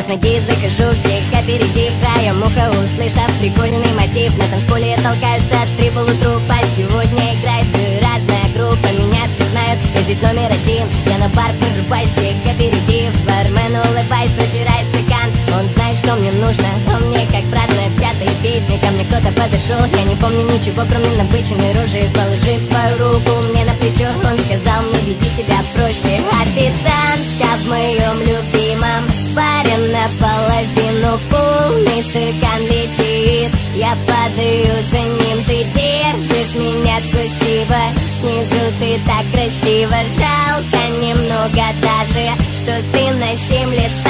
Я с ноги захожу, всех опередив Краем уха услышав прикольный мотив. На танцполе толкаются три полутрупа. Сегодня играет гаражная группа Меня все знают, я здесь номер один. Я на бар прорубаю, всех опередив Бармен улыбаясь, протирает стакан. Он знает, что мне нужно Он мне как брат, моя пятая песня. Ко мне кто-то подошел Я не помню ничего, кроме набыченной рожи. Положив свою руку Я падаю за ним, ты держишь меня, спасибо. Снизу ты так красиво, жалко немного даже Что ты на семь лет старше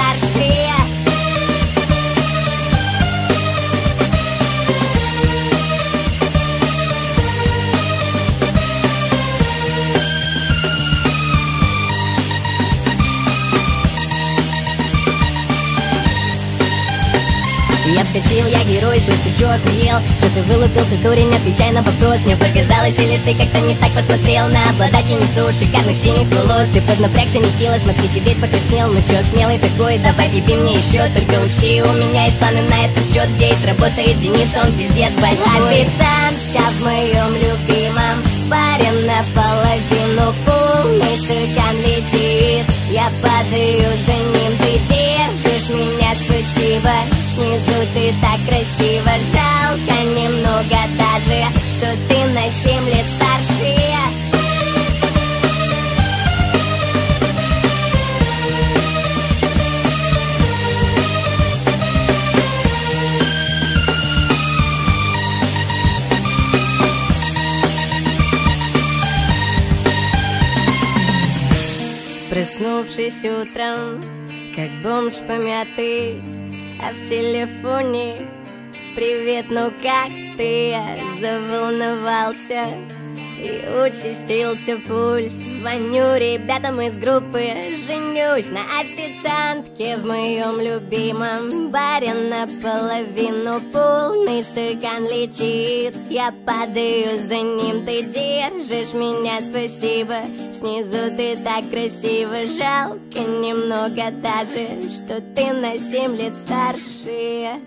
Я вскочил, я герой, слышь, ты чё охуел? Чё ты вылупился, дурень, отвечай на вопрос. Мне показалось, или ты как-то не так посмотрел На обладательницу шикарных синих волос. Ты поднапрягся нехило, смотри, ты весь покраснел Ну чё, смелый такой, давай еби мне еще Только учти, у меня есть планы на этот счет Здесь работает Денис, он пиздец большой. Официантка в моем Снизу. Ты так красиво, жалко немного даже Что ты на семь лет старше. Проснувшись утром, как бомж помятый А в телефоне Привет, ну как ты? Я заволновался и участился пульс Звоню ребятам из группы Женюсь на официантке В моем любимом баре. Наполовину полный стакан летит Я падаю за ним, ты держишь меня, спасибо Снизу ты так красиво. Жалко немного даже Что ты на семь лет старше